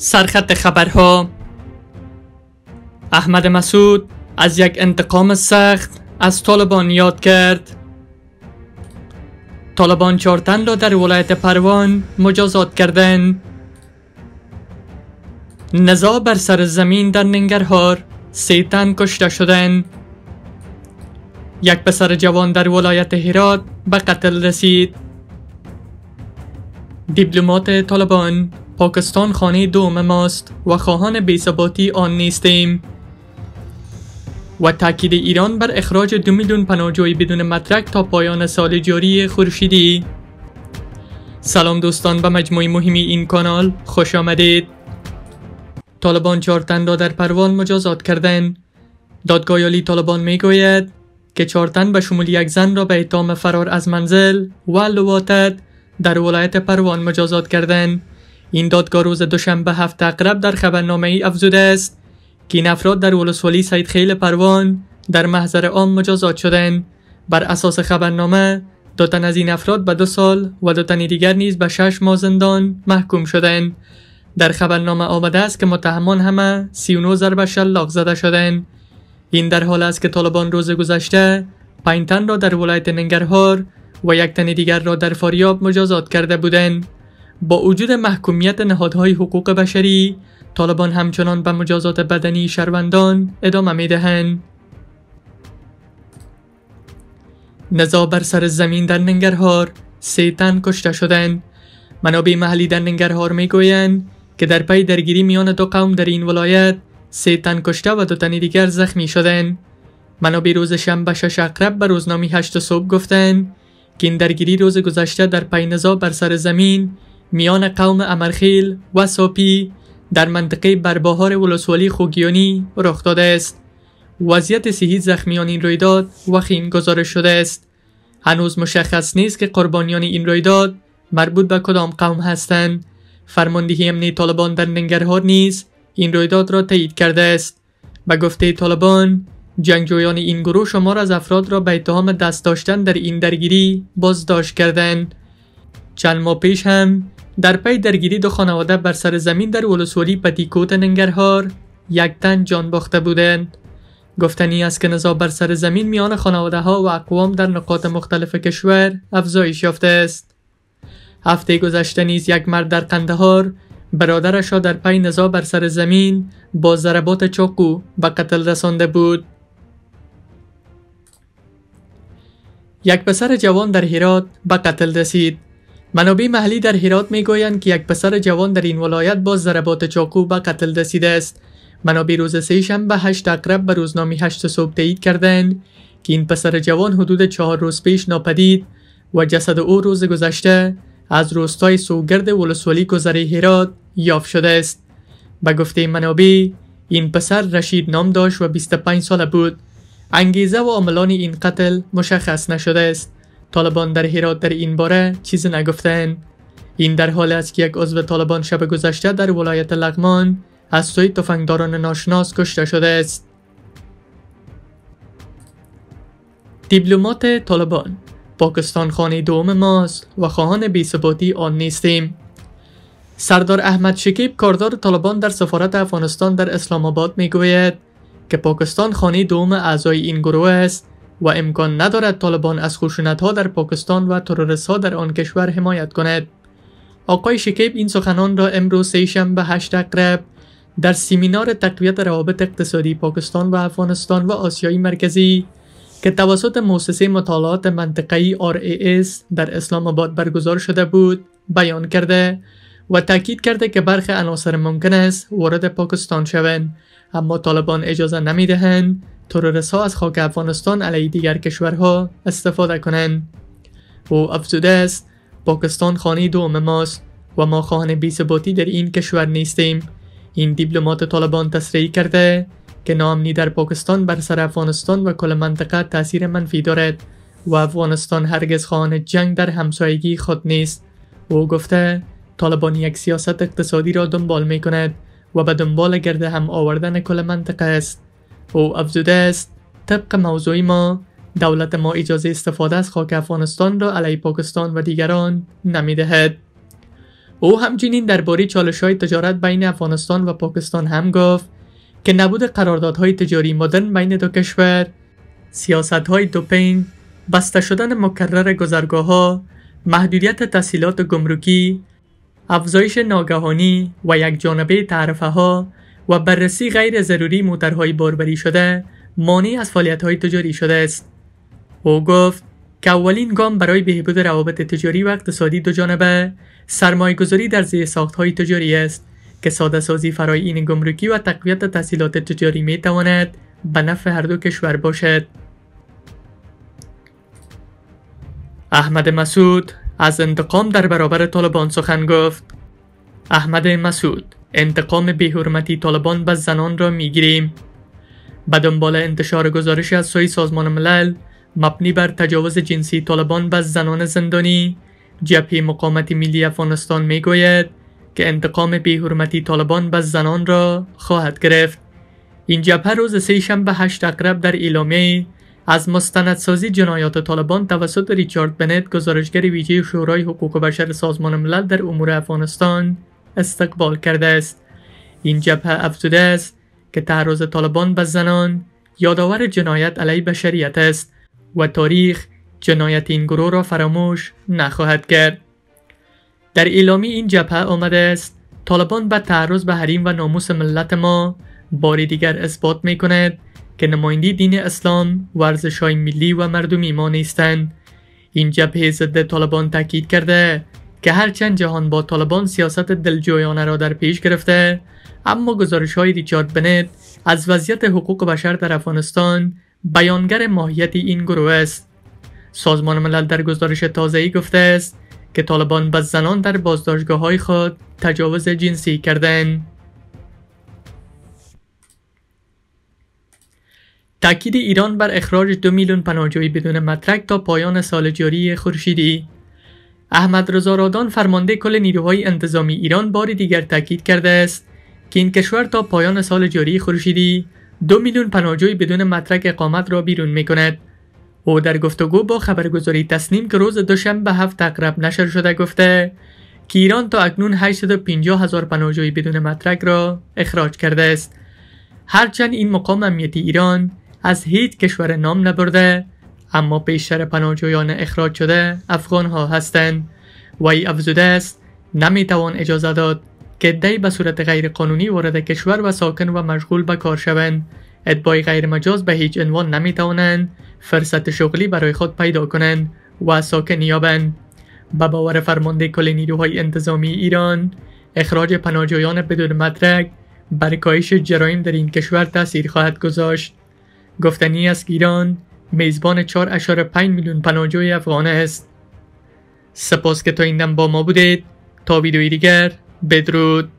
سرخط خبرها. احمد مسعود از یک انتقام سخت از طالبان یاد کرد. طالبان چهار تن را در ولایت پروان مجازات کردند. نزا بر سر زمین در ننگرهار سه تن کشته شدند. یک پسر جوان در ولایت هرات به قتل رسید. دیپلمات طالبان پاکستان خانه دوم ماست و خواهان بیثباتی آن نیستیم. و تاکید ایران بر اخراج دو میلیون پناهجوی بدون مدرک تا پایان سال جاری خورشیدی. سلام دوستان به مجموعه مهمی این کانال خوش آمدید. طالبان چهار را در پروان مجازات کردند. دادگاه عالی طالبان می گوید که چهار تن به شمول یک زن را به اتهام فرار از منزل و لواتت در ولایت پروان مجازات کردند. این دادگاه روز دوشنبه هفت اقرب در خبرنامه ای افزوده است که این افراد در ولسوالی سید خیل پروان در محضر عام مجازات شدند. بر اساس خبرنامه دو تن از این افراد به دو سال و دو تن دیگر نیز به شش ماه زندان محکوم شدند. در خبرنامه آمده است که متهمان همه 39 ضربه شلاق زده شدند. این در حال است که طالبان روز گذشته پنج تن را در ولایت ننگرهار و یک تن دیگر را در فاریاب مجازات کرده بودند. با وجود محکومیت نهادهای حقوق بشری طالبان همچنان به مجازات بدنی شهروندان ادامه می دهند. نزا بر سر زمین در ننگرهار سه تن کشته شدند منابع محلی در ننگرهار می گویند که در پی درگیری میان دو قوم در این ولایت سه تن کشته و دو تن دیگر زخمی شدند منابع روز شنبه شش اقرب به روزنامه هشت صبح گفتند که این درگیری روز گذشته در پی نزا بر سر زمین میان قوم امرخیل و ساپی در منطقه برباهار ولسوالی خوگیانی رخ داده است. وضعیت صحی زخمیان این رویداد وخیم گزارش شده است. هنوز مشخص نیست که قربانیان این رویداد مربوط به کدام قوم هستند. فرماندهی امنی طالبان در ننگرهار نیز این رویداد را تایید کرده است. به گفته طالبان جنگجویان این گروه شمار از افراد را به اتهام دست داشتن در این درگیری بازداشت کردند. چند ماه پیش هم در پی درگیری دو خانواده بر سر زمین در ولسوالی پتیکوت ننگرهار یک تن جان باخته بودند. گفتنی است که نزا بر سر زمین میان خانواده ها و اقوام در نقاط مختلف کشور افزایش یافته است. هفته گذشته نیز یک مرد در قندهار برادرش را در پی نزا بر سر زمین با ضربات چاقو به قتل رسانده بود. یک پسر جوان در هرات به قتل رسید. منابع محلی در هرات می گویند که یک پسر جوان در این ولایت با ضربات چاقو به قتل رسیده است. منابع روز سه شنبه هشت اقرب به روزنامه هشت صبح تایید کردند که این پسر جوان حدود چهار روز پیش ناپدید و جسد او روز گذشته از روستای سوگرد ولسوالی گذری هرات یافت شده است. به گفته منابع این پسر رشید نام داشت و 25 ساله بود. انگیزه و عاملان این قتل مشخص نشده است. طالبان در هرات در این باره چیزی نگفتند این در حال است که یک عضو طالبان شب گذشته در ولایت لغمان از سوی تفنگداران ناشناس کشته شده است. دیپلمات طالبان پاکستان خانه دوم ماست و خواهان بیثباتی آن نیستیم. سردار احمد شکیب کاردار طالبان در سفارت افغانستان در اسلام آباد می گوید که پاکستان خانه دوم اعضای این گروه است و امکان ندارد طالبان از خشونت ها در پاکستان و تروریست ها در آن کشور حمایت کند. آقای شکیب این سخنان را امروز به هشت اقرب در سیمینار تقویت روابط اقتصادی پاکستان و افغانستان و آسیای مرکزی که توسط موسسه مطالعات منطقه‌ای RAS در اسلام آباد برگزار شده بود بیان کرده و تاکید کرده که برخی عناصر ممکن است وارد پاکستان شوند اما طالبان اجازه نمی‌دهند ترورست ها از خاک افغانستان علیه دیگر کشورها استفاده کنند. او افزوده است پاکستان خانه دوم ماست و ما خواهان بیثباتی در این کشور نیستیم. این دیپلمات طالبان تصریح کرده که نامنی در پاکستان بر سر افغانستان و کل منطقه تاثیر منفی دارد و افغانستان هرگز خواهان جنگ در همسایگی خود نیست. او گفته طالبان یک سیاست اقتصادی را دنبال می کند و به دنبال گرده هم آوردن کل منطقه است. او افزوده است طبق موضوع ما دولت ما اجازه استفاده از خاک افغانستان را علیه پاکستان و دیگران نمی دهد. او همچنین درباره چالش های تجارت بین افغانستان و پاکستان هم گفت که نبود قراردادهای تجاری مدرن بین دو کشور سیاست های دوپین بسته شدن مکرر گذرگاه ها محدودیت تحصیلات گمرکی افزایش ناگهانی و یک جانبه تعرفه ها و بررسی غیر ضروری موترهای باربری شده مانع از فعالیت های تجاری شده است او گفت که اولین گام برای بهبود روابط تجاری و اقتصادی دو جانبه سرمایه گذاری در زیر ساخت های تجاری است که ساده سازی این گمرکی و تقویت تحصیلات تجاری می تواند به نفع هر دو کشور باشد. احمد مسعود از انتقام در برابر طالبان سخن گفت احمد مسعود انتقام بیحرمتی طالبان به زنان را می‌گیریم. به دنبال انتشار گزارش از سوی سازمان ملل مبنی بر تجاوز جنسی طالبان به زنان زندانی جبهه مقامت ملی افغانستان می‌گوید که انتقام بیحرمتی طالبان به زنان را خواهد گرفت. این جبهه روز سه شنبه هشت اقرب در اعلامیه از مستندسازی جنایات طالبان توسط ریچارد بنت گزارشگر ویژه شورای حقوق بشر سازمان ملل در امور افغانستان استقبال کرده است. این جبهه افزوده است که تعرض طالبان به زنان یادآور جنایت علیه بشریت است و تاریخ جنایت این گروه را فراموش نخواهد کرد. در اعلامی این جبهه آمده است طالبان به تعرض به حریم و ناموس ملت ما باری دیگر اثبات می کند که نمایندی دین اسلام ورزش های ملی و مردمی ما نیستند. این جبهه ضد طالبان تاکید کرده که هرچند جهان با طالبان سیاست دلجویانه را در پیش گرفته اما گزارش های ریچارد بنت از وضعیت حقوق بشر در افغانستان بیانگر ماهیت این گروه است سازمان ملل در گزارش تازه‌ای گفته است که طالبان به زنان در بازداشتگاه های خود تجاوز جنسی کردند. تاکید ایران بر اخراج دو میلیون پناهجوی بدون مدرک تا پایان سال جاری خورشیدی احمد رضا رادان فرمانده کل نیروهای انتظامی ایران بار دیگر تاکید کرده است که این کشور تا پایان سال جاری خورشیدی دو میلیون پناهجوی بدون مدرک اقامت را بیرون می کند. او در گفتگو با خبرگزاری تصنیم که روز دوشنبه هفت اقرب نشر شده گفته که ایران تا اکنون 850 هزار پناهجوی بدون مدرک را اخراج کرده است. هرچند این مقام امنیتی ایران از هیچ کشور نام نبرده اما بیشتر پناهجویان اخراج شده افغان ها هستند. و ای افزوده است نمی‌توان اجازه داد که دی به صورت غیر قانونی وارد کشور و ساکن و مشغول به کار شوند. ادبای غیر مجاز به هیچ عنوان نمی‌توانند فرصت شغلی برای خود پیدا کنند و ساکن یابند. به باور فرمانده کل نیروهای انتظامی ایران اخراج پناهجویان بدون مدرک بر کاهش جرایم در این کشور تاثیر خواهد گذاشت. گفتنی است ایران میزبان 4.5 میلیون پناهجوی افغان است. سپاس که تا این با ما بودید. تا ویدیوی دیگر بدرود.